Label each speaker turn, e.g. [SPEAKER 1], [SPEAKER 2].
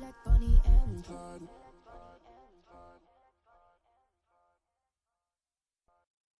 [SPEAKER 1] like Bonnie and Clyde.